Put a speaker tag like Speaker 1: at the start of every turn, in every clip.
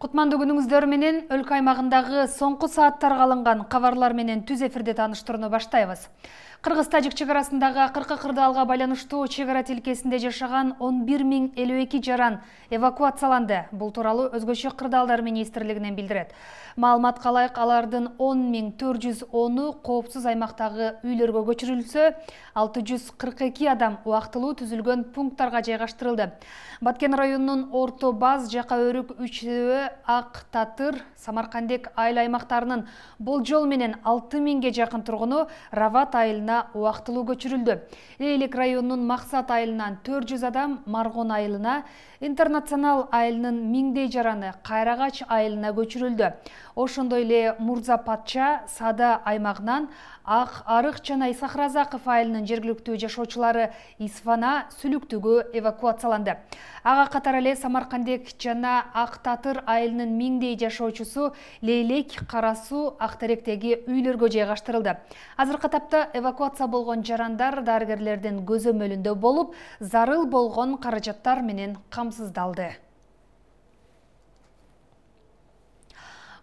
Speaker 1: кутмандуу күнүңүздөр менен өлкө аймагындагы соңку сааттарга алынган кабарлар менен түз эфирде тааныштырууну баштайбыз. Кыргыз тажик чек арасындагы акыркы кырдаалга байланыштуу чек ара тилкесинде жашаган он бир миң элүү эки жаран эвакуацияланды. Бул тууралуу өзгөчө кырдаалдар министрлигинен билдирет. Маалыматка ылайык алардын он миң төрт жүз ону коопсуз аймактагы үйлөргө көчүрүлсө алты жүз кырк эки адам убактылуу түзүлгөн пункттарга жайгаштырылды. Баткен районунун орто баз жака өрүк үчөө ак татыр самаркандек айыл аймактарынын болжол менен алты миңге жакын тургуну рават айылына убактылуу көчүрүлдү лейлек районунун максат айылынан төрт жүз адам маргон айылына интернационал айылынын миңдей жараны кайрагач айылына көчүрүлдү ошондой эле мурза патча саада аймагынан ак арык жана исахразаков айылынын жергиликтүү жашоочулары исфана сүлүктүгү эвакуацияланды. Ага катар эле самаркандек жана ак татыр айылынын миңдей жашоочусу лейлек кара суу ак теректеги үйлөргө жайгаштырылды. Азыркы тапта эвакуация болгон жарандар дарыгерлердин көзөмөлүндө болуп зарыл болгон каражаттар менен камсыздалды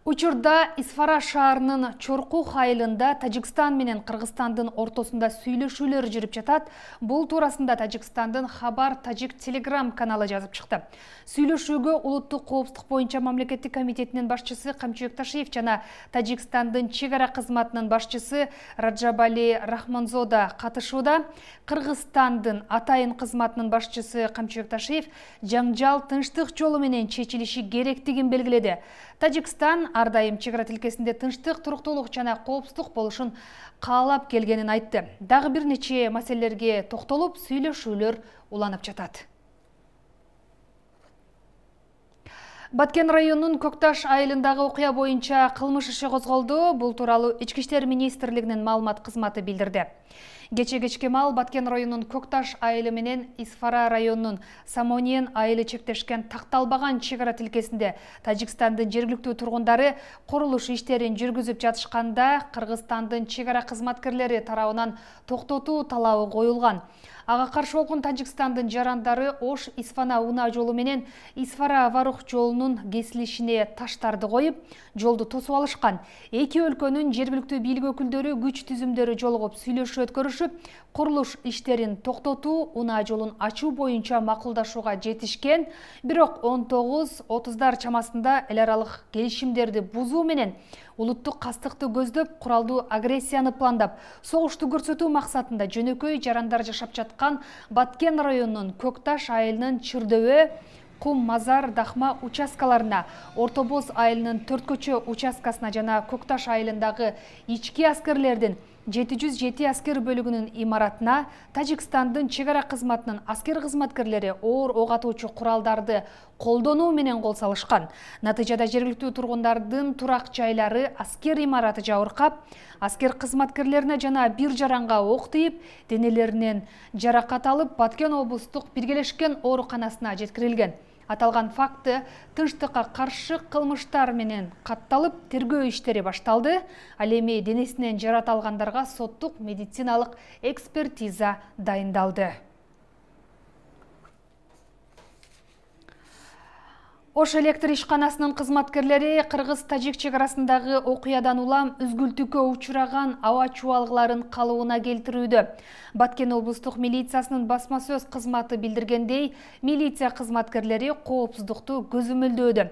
Speaker 1: учурда исфара шаарынын чоркух айылында тажикстан менен кыргызстандын ортосунда сүйлөшүүлөр жүрүп жатат. Бул туурасында тажикстандын хабар тажик телеграм каналы жазып чыкты. Сүйлөшүүгө улуттук коопсуздук боюнча мамлекеттик комитетинин башчысы камчыбек ташиев жана тажикстандын чек ара кызматынын башчысы раджабали рахмонзода катышууда. Кыргызстандын атайын кызматынын башчысы камчыбек ташиев жаңжал тынчтык жолу менен чечилиши керектигин белгиледи. Тажикстан ар дайым чек ара тилкесинде тынчтык туруктуулук жана коопсуздук болушун каалап келгенин айтты. Дагы бир нече маселелерге токтолуп сүйлөшүүлөр уланып жатат баткен районунун көк таш айылындагы окуя боюнча кылмыш иши козголду. Бул тууралуу ички иштер министрлигинин маалымат кызматы билдирди. Кечээ кечки маал баткен районунун көк таш айылы менен исфара районунун самониен айылы чектешкен такталбаган чек ара тилкесинде тажикстандын жергиликтүү тургундары курулуш иштерин жүргүзүп жатышканда кыргызстандын чек ара кызматкерлери тарабынан токтотуу талабы коюлган ага каршы болгон тажикстандын жарандары ош исфана унаа жолу менен исфара варух жолунун кесилишине таштарды коюп жолду тосуп алышкан. Эки өлкөнүн жергиликтүү бийлик өкүлдөрү күч түзүмдөрү жолугуп сүйлөшүү өткөрүшүп курулуш иштерин токтотуу унаа жолун ачуу боюнча макулдашууга жетишкен. Бирок он тогуз отуздар чамасында эл аралык келишимдерди бузуу менен улуттук кастыкты көздөп куралдуу агрессияны пландап согушту көрсөтүү максатында жөнөкөй жарандар жашап жаткан баткен районунун көк таш айылынын чырдөбө кум мазар дахма участкаларына орто боз айылынын төрт көчө участкасына жана көк таш айылындагы ички аскерлердин жети жүз жети аскер бөлүгүнүн имаратына тажикстандын чек ара кызматынын аскер кызматкерлери оор ок атуучу куралдарды колдонуу менен кол салышкан. Натыйжада жергиликтүү тургундардын турак жайлары аскер имараты жабыркап аскер кызматкерлерине жана бир жаранга ок тийип денелеринен жаракат алып баткен облустук биргелешкен ооруканасына жеткирилген аталган факты тынчтыкка каршы кылмыштар менен катталып тергөө иштери башталды ал эми денесинен жарат алгандарга соттук медициналык экспертиза дайындалды. Ош электр ишканасынын кызматкерлери кыргыз тажик чек арасындагы окуядан улам үзгүлтүккө учураган аба чубалгыларын калыбына келтирүүдө. Баткен облустук милициясынын басма сөз кызматы билдиргендей милиция кызматкерлери коопсуздукту көзөмөлдөөдө.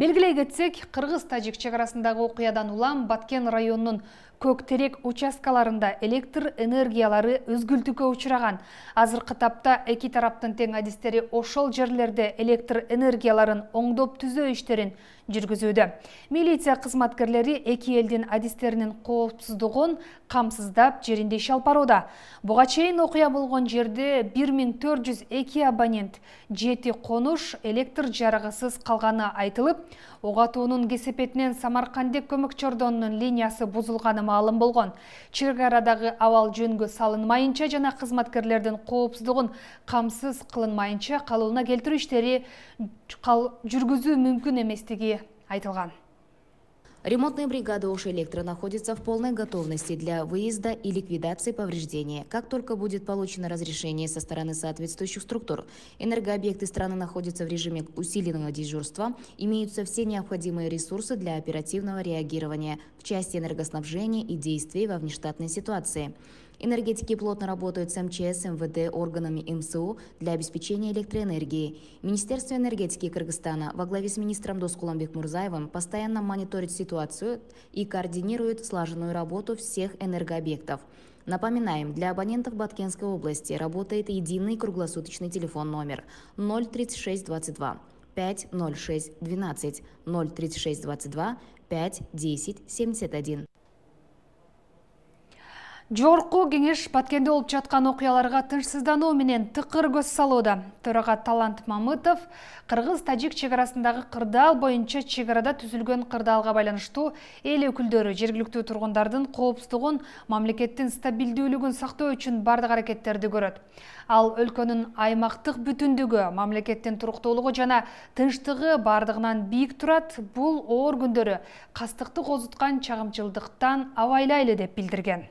Speaker 1: Белгилей кетсек кыргыз тажик чек арасындагы окуядан улам баткен районунун көк терек участкаларында электр энергиялары үзгүлтүккө учураган. Азыркы тапта эки тараптын тең адистери ошол жерлерде электр энергияларын оңдоп түзөө иштерин жүргүзүүдө. Милиция кызматкерлери эки элдин адистеринин коопсуздугун камсыздап жеринде иш алып барууда буга чейин окуя болгон жерде бир миң төрт жүз эки абонент жети конуш электр жарыгысыз калганы айтылып ок атуунун кесепетинен самаркандек көмөк чордонунун линиясы бузулганы маалым болгон. Чек арадагы абал жөнгө салынмайынча жана кызматкерлердин коопсуздугун камсыз кылынмайынча калыбына келтирүү иштери жүргүзүү мүмкүн эместиги айтылган
Speaker 2: Ремонтные бригады Ош Электро находятся в полной готовности для выезда и ликвидации повреждений. Как только будет получено разрешение со стороны соответствующих структур, энергообъекты страны находятся в режиме усиленного дежурства, имеются все необходимые ресурсы для оперативного реагирования в части энергоснабжения и действий во внештатной ситуации. Энергетики плотно работают с МЧС, МВД, органами МСУ для обеспечения электроэнергией. Министерство энергетики Кыргызстана во главе с министром Доскуламбек Мурзаевым постоянно мониторит ситуацию и координирует слаженную работу всех энергообъектов. Напоминаем, для абонентов Баткенской области работает единый круглосуточный телефон номер 03622 506 12 03622 5 10 71.
Speaker 1: Жогорку кеңеш баткенде болуп жаткан окуяларга тынчсыздануу менен тыкыр көз салууда. Төрага талант мамытов кыргыз тажик чек арасындагы кырдаал боюнча чек арада түзүлгөн кырдаалга байланыштуу эл өкүлдөрү жергиликтүү тургундардын коопсуздугун мамлекеттин стабилдүүлүгүн сактоо үчүн бардык аракеттерди көрөт. Ал өлкөнүн аймактык бүтүндүгү мамлекеттин туруктуулугу жана тынчтыгы бардыгынан бийик турат бул оор күндөрү кастыкты козуткан чагымчылдыктан абайлайлы деп билдирген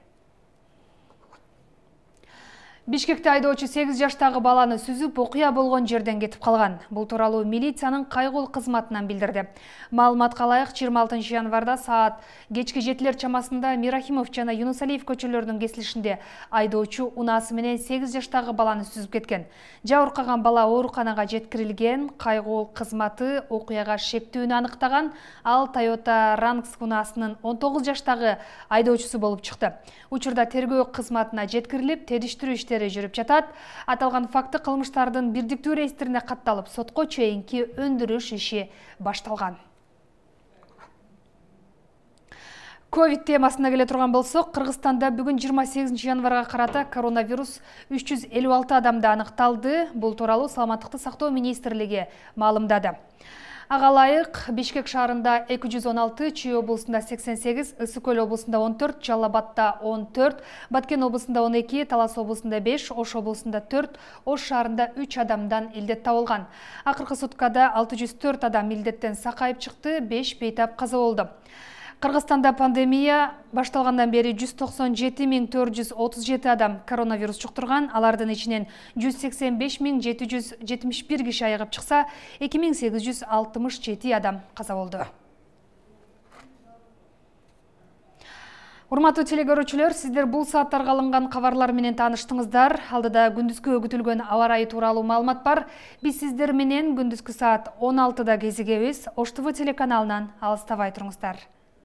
Speaker 1: бишкекте айдоочу сегиз жаштагы баланы сүзүп окуя болгон жерден кетип калган. Бул тууралуу милициянын кайгылуу кызматынан билдирди. Маалыматка ылайык жыйырма алтынчы январда саат кечки жетилер чамасында мирахимов жана юнусалиев көчөлөрүнүн кесилишинде айдоочу унаасы менен сегиз жаштагы баланы сүзүп кеткен. Жабыркаган бала ооруканага жеткирилген кайгылуу кызматы окуяга шектүүнү аныктаган ал тойота ранкс унаасынын он тогуз жаштагы айдоочусу болуп чыкты. Учурда тергөө кызматына жеткирилип териштирүү иштери жүрүп жатат. Аталган факты кылмыштардын бирдиктүү реестрине катталып сотко чейинки өндүрүш иши башталган. Ковид темасына келе турган болсок кыргызстанда бүгүн жыйырма сегизинчи январга карата коронавирус үч жүз элүү алты адамда аныкталды. Бул тууралуу саламаттыкты сактоо министрлиги маалымдады ага ылайык бишкек шаарында эки жүз он алты чүй облусунда сексен сегиз ысык көл облусунда он төрт жалал абадта он төрт баткен облусунда он эки талас облусунда беш ош облусунда төрт ош шаарында үч адамдан илдет табылган. Акыркы суткада алты жүз төрт адам илдеттен сакайып чыкты беш бейтап каза болду кыргызстанда пандемия башталгандан бери жүз токсон жети миң төрт жүз отуз жети адам коронавирус жуктурган алардын ичинен жүз сексен беш миң жети жүз жетимиш бир киши айыгып чыкса эки миң сегиз жүз алтымыш жети адам каза болду. Урматтуу теле көрүүчүлөр сиздер бул сааттарга алынган кабарлар менен тааныштыңыздар. Алдыда күндүзгү күтүлгөн аба ырайы тууралуу маалымат бар. Биз сиздер менен күндүзгү саат он алтыда кезигебиз. Ош тв телеканалынан алыстабай туруңуздар